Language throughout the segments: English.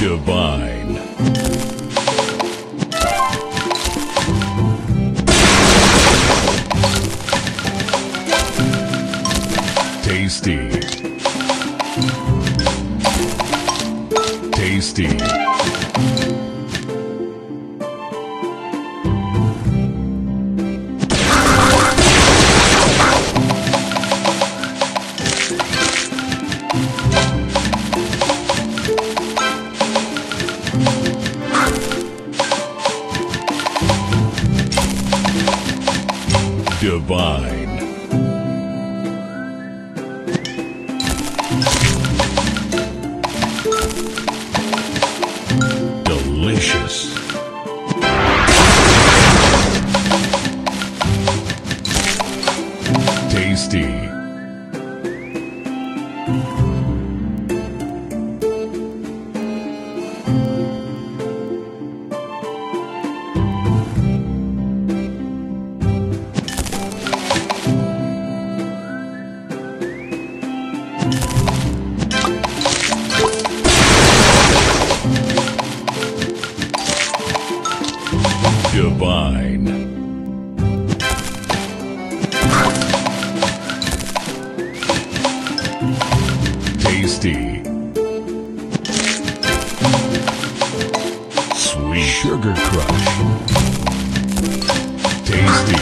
Divine. Tasty. Tasty. Divine. Delicious. Tasty. Divine. Tasty. Sweet Sugar Crush. Tasty.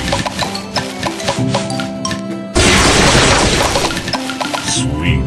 Sweet.